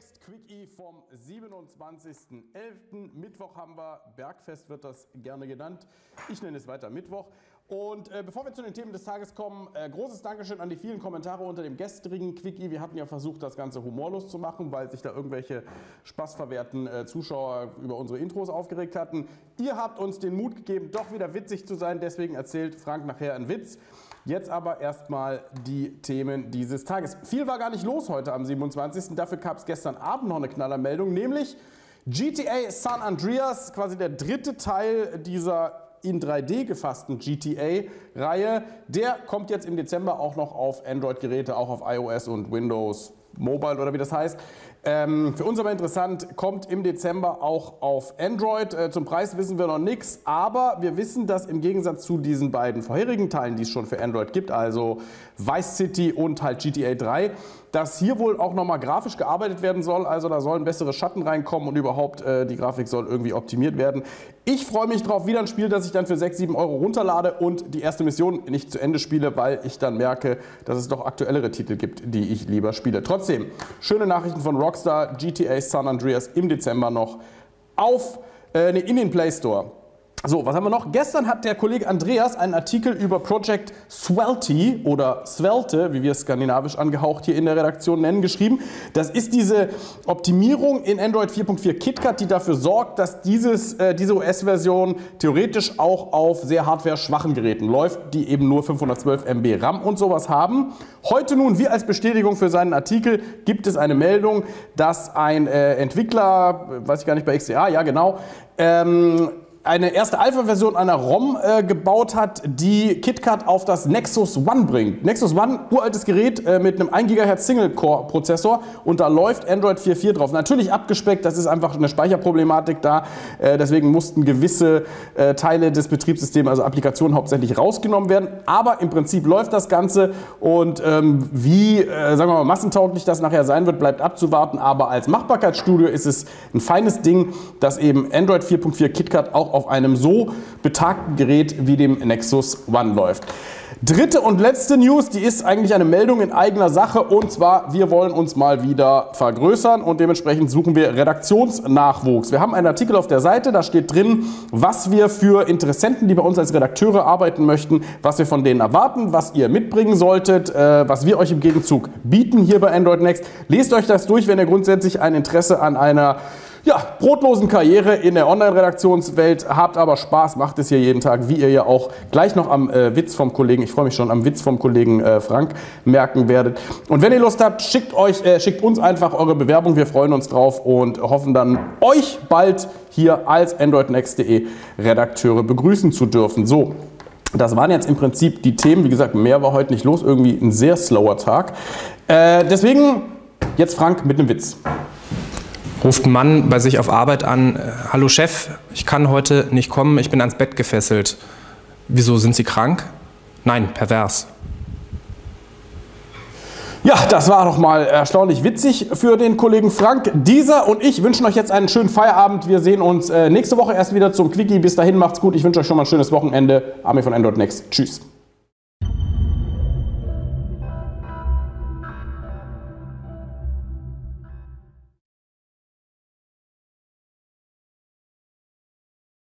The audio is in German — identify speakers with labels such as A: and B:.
A: Next Quickie vom 27.11. Mittwoch haben wir, Bergfest wird das gerne genannt. Ich nenne es weiter Mittwoch. Und äh, bevor wir zu den Themen des Tages kommen, äh, großes Dankeschön an die vielen Kommentare unter dem gestrigen Quickie. Wir hatten ja versucht, das Ganze humorlos zu machen, weil sich da irgendwelche spaßverwehrten äh, Zuschauer über unsere Intros aufgeregt hatten. Ihr habt uns den Mut gegeben, doch wieder witzig zu sein. Deswegen erzählt Frank nachher einen Witz. Jetzt aber erstmal die Themen dieses Tages. Viel war gar nicht los heute am 27. Dafür gab es gestern Abend noch eine Knallermeldung, nämlich GTA San Andreas, quasi der dritte Teil dieser in 3D gefassten GTA-Reihe. Der kommt jetzt im Dezember auch noch auf Android-Geräte, auch auf iOS und Windows Mobile oder wie das heißt. Ähm, für uns aber interessant, kommt im Dezember auch auf Android. Äh, zum Preis wissen wir noch nichts, aber wir wissen, dass im Gegensatz zu diesen beiden vorherigen Teilen, die es schon für Android gibt, also Vice City und halt GTA 3, dass hier wohl auch nochmal grafisch gearbeitet werden soll. Also da sollen bessere Schatten reinkommen und überhaupt äh, die Grafik soll irgendwie optimiert werden. Ich freue mich drauf, wieder ein Spiel, das ich dann für 6, 7 Euro runterlade und die erste Mission nicht zu Ende spiele, weil ich dann merke, dass es doch aktuellere Titel gibt, die ich lieber spiele. Trotzdem, schöne Nachrichten von Rockstar, GTA San Andreas im Dezember noch auf, äh, in den Play Store. So, was haben wir noch? Gestern hat der Kollege Andreas einen Artikel über Project Swelty oder Svelte, wie wir es skandinavisch angehaucht hier in der Redaktion nennen, geschrieben. Das ist diese Optimierung in Android 4.4 KitKat, die dafür sorgt, dass dieses, äh, diese OS-Version theoretisch auch auf sehr hardware-schwachen Geräten läuft, die eben nur 512 MB RAM und sowas haben. Heute nun, wie als Bestätigung für seinen Artikel, gibt es eine Meldung, dass ein äh, Entwickler, weiß ich gar nicht bei XDA, ja genau, ähm, eine erste Alpha-Version einer ROM äh, gebaut hat, die KitKat auf das Nexus One bringt. Nexus One, uraltes Gerät äh, mit einem 1 GHz Single-Core-Prozessor und da läuft Android 4.4 drauf. Natürlich abgespeckt, das ist einfach eine Speicherproblematik da. Äh, deswegen mussten gewisse äh, Teile des Betriebssystems, also Applikationen hauptsächlich rausgenommen werden. Aber im Prinzip läuft das Ganze und ähm, wie, äh, sagen wir mal, massentauglich das nachher sein wird, bleibt abzuwarten. Aber als Machbarkeitsstudio ist es ein feines Ding, dass eben Android 4.4 KitKat auch auf einem so betagten Gerät wie dem Nexus One läuft. Dritte und letzte News, die ist eigentlich eine Meldung in eigener Sache und zwar, wir wollen uns mal wieder vergrößern und dementsprechend suchen wir Redaktionsnachwuchs. Wir haben einen Artikel auf der Seite, da steht drin, was wir für Interessenten, die bei uns als Redakteure arbeiten möchten, was wir von denen erwarten, was ihr mitbringen solltet, äh, was wir euch im Gegenzug bieten hier bei Android Next. Lest euch das durch, wenn ihr grundsätzlich ein Interesse an einer ja, brotlosen Karriere in der Online-Redaktionswelt. Habt aber Spaß, macht es hier jeden Tag, wie ihr ja auch gleich noch am äh, Witz vom Kollegen, ich freue mich schon, am Witz vom Kollegen äh, Frank merken werdet. Und wenn ihr Lust habt, schickt, euch, äh, schickt uns einfach eure Bewerbung. Wir freuen uns drauf und hoffen dann, euch bald hier als AndroidNext.de Redakteure begrüßen zu dürfen. So, das waren jetzt im Prinzip die Themen. Wie gesagt, mehr war heute nicht los. Irgendwie ein sehr slower Tag. Äh, deswegen jetzt Frank mit einem Witz
B: ruft ein Mann bei sich auf Arbeit an, äh, hallo Chef, ich kann heute nicht kommen, ich bin ans Bett gefesselt. Wieso, sind Sie krank? Nein, pervers.
A: Ja, das war doch mal erstaunlich witzig für den Kollegen Frank. Dieser und ich wünschen euch jetzt einen schönen Feierabend. Wir sehen uns äh, nächste Woche erst wieder zum Quickie. Bis dahin macht's gut. Ich wünsche euch schon mal ein schönes Wochenende. Armin von Android Next. Tschüss.